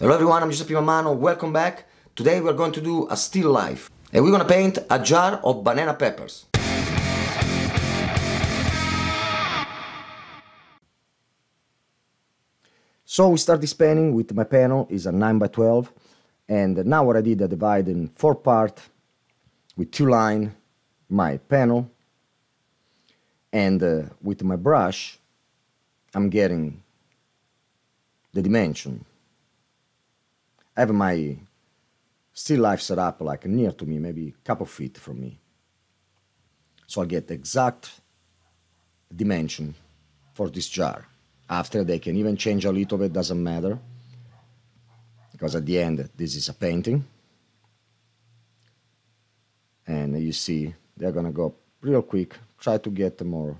Hello everyone, I'm Giuseppe Mammano, welcome back. Today we're going to do a still life. And we're gonna paint a jar of banana peppers. So we start this painting with my panel, is a 9 by 12 and now what I did, I divided in four part with two line my panel. And uh, with my brush I'm getting the dimension have my still life set up like near to me, maybe a couple of feet from me. So I get the exact dimension for this jar. After they can even change a little bit, doesn't matter. Because at the end, this is a painting. And you see, they're gonna go real quick, try to get more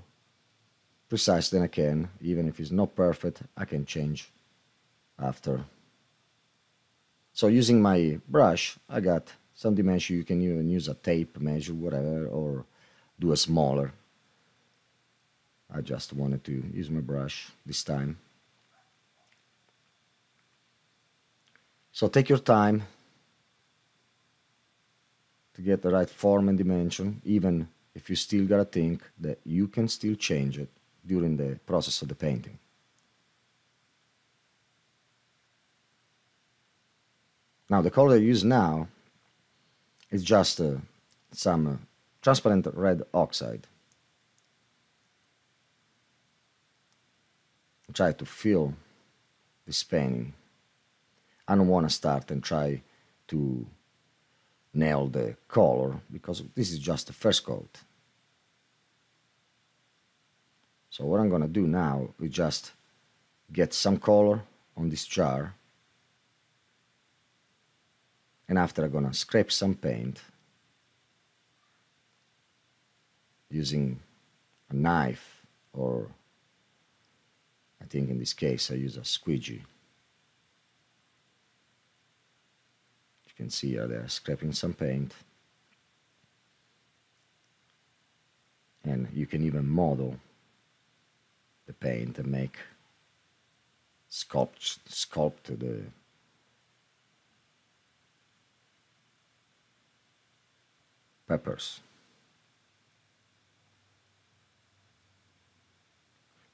precise than I can. Even if it's not perfect, I can change after so using my brush, I got some dimension. You can even use a tape measure, whatever, or do a smaller. I just wanted to use my brush this time. So take your time to get the right form and dimension, even if you still gotta think that you can still change it during the process of the painting. Now the color I use now is just uh, some uh, transparent red oxide. Try to fill this painting. I don't want to start and try to nail the color because this is just the first coat. So what I'm gonna do now is just get some color on this jar and after I'm gonna scrape some paint using a knife or I think in this case I use a squeegee. You can see here they're scraping some paint. And you can even model the paint and make sculpt sculpt the peppers.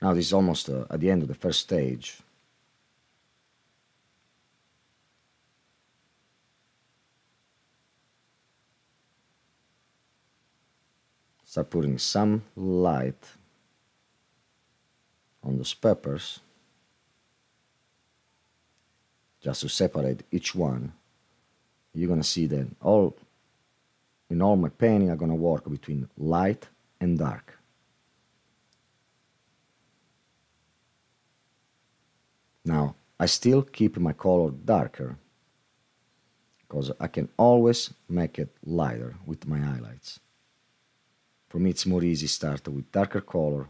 Now this is almost uh, at the end of the first stage. Start putting some light on those peppers just to separate each one. You're gonna see then all in all my painting I'm gonna work between light and dark. Now I still keep my color darker because I can always make it lighter with my highlights. For me it's more easy to start with darker color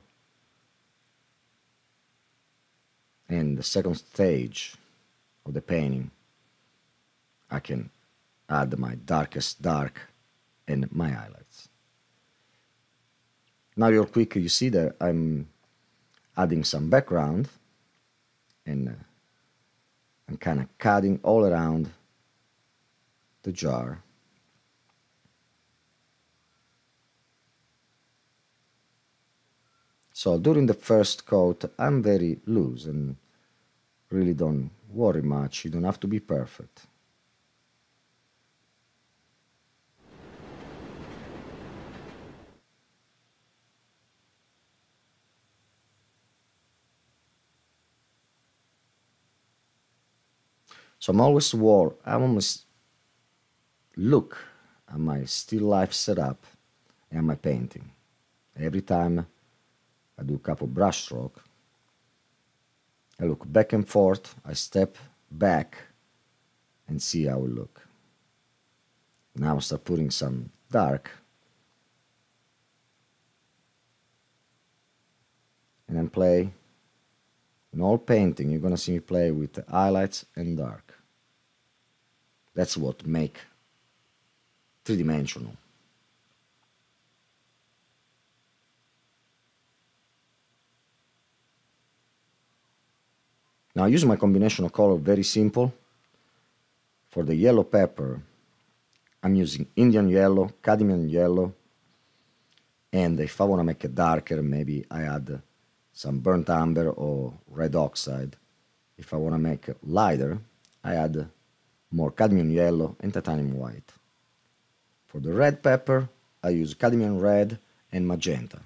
and the second stage of the painting I can add my darkest dark in my highlights. Now real quick, you see that I'm adding some background and uh, I'm kind of cutting all around the jar. So during the first coat, I'm very loose and really don't worry much. You don't have to be perfect. So I'm always war. I'm always look at my still life setup and my painting. Every time I do a couple brush stroke, I look back and forth, I step back and see how it look. Now I start putting some dark and then play in all painting, you're gonna see me play with the highlights and dark. That's what make three-dimensional. Now I use my combination of color very simple. For the yellow pepper, I'm using Indian yellow, cadmium yellow, and if I want to make it darker, maybe I add some burnt umber or red oxide. If I want to make it lighter, I add more cadmium yellow and titanium white. For the red pepper, I use cadmium red and magenta.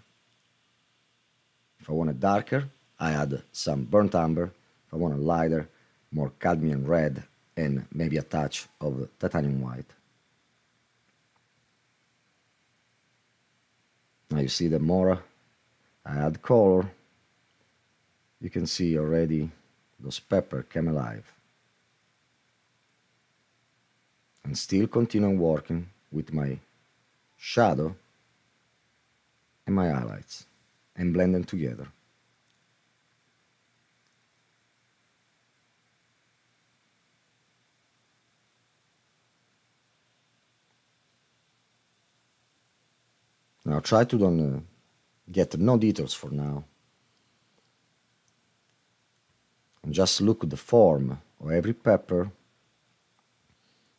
If I want it darker, I add some burnt umber. If I want it lighter, more cadmium red and maybe a touch of titanium white. Now you see the more I add color, you can see already those pepper came alive. And still continue working with my shadow and my highlights and blend them together. Now try to don't uh, get no details for now. And just look at the form of every pepper,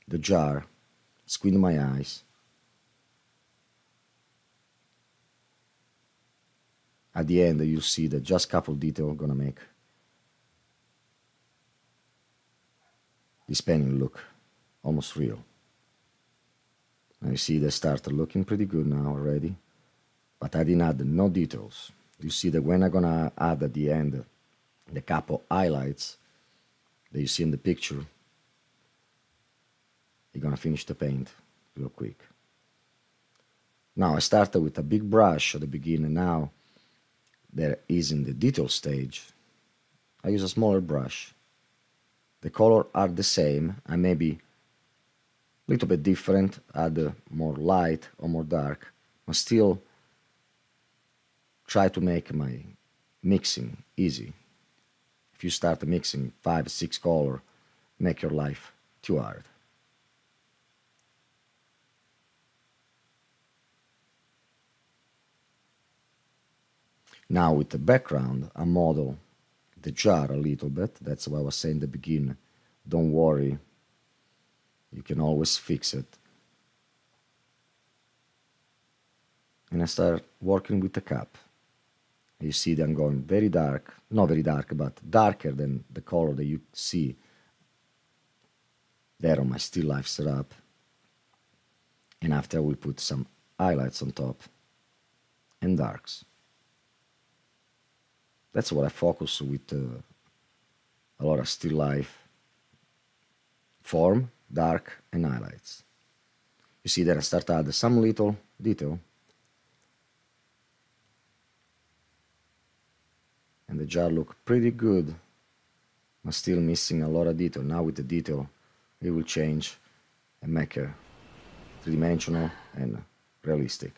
the jar, squint my eyes. At the end you'll see that just couple detail gonna make this painting look almost real. And you see they start looking pretty good now already. But I didn't add no details. You see that when I'm gonna add at the end the couple highlights that you see in the picture, gonna finish the paint real quick. Now I started with a big brush at the beginning. Now that is in the detail stage, I use a smaller brush. The color are the same. I maybe a little bit different, add more light or more dark, but still try to make my mixing easy. If you start mixing five, six color, make your life too hard. Now with the background, I model the jar a little bit. That's why I was saying in the beginning, don't worry you can always fix it. And I start working with the cap. You see that I'm going very dark, not very dark, but darker than the color that you see there on my still life setup. And after I will put some highlights on top and darks. That's what I focus with uh, a lot of still life form dark, and highlights. You see that I start to add some little detail. And the jar look pretty good, but still missing a lot of detail. Now with the detail, it will change and make it three-dimensional and realistic.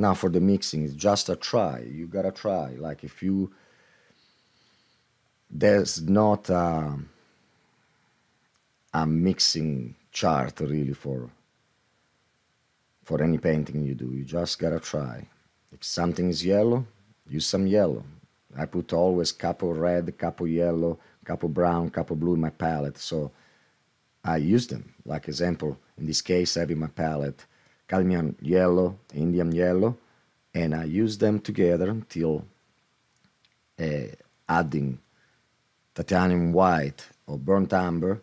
Now for the mixing, it's just a try. You gotta try. Like if you there's not a, a mixing chart really for for any painting you do. You just gotta try. If something is yellow, use some yellow. I put always couple red, couple yellow, couple brown, couple blue in my palette. So I use them. Like example, in this case, I have in my palette cadmium yellow, Indian yellow, and I use them together until uh, adding titanium white or burnt umber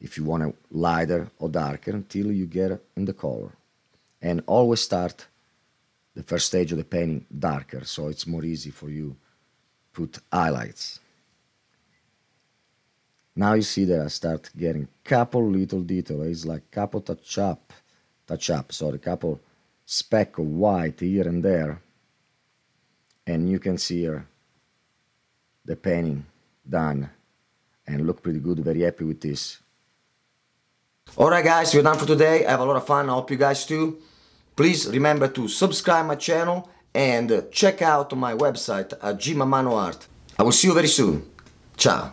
if you want it lighter or darker until you get in the color. And always start the first stage of the painting darker so it's more easy for you put highlights. Now you see that I start getting couple little detail. It's like couple touch up, touch up, sorry, couple speck of white here and there. And you can see here the painting done and look pretty good very happy with this. Alright guys we're done for today. I have a lot of fun. I hope you guys too. Please remember to subscribe my channel and check out my website at G Mammano Art. I will see you very soon. Ciao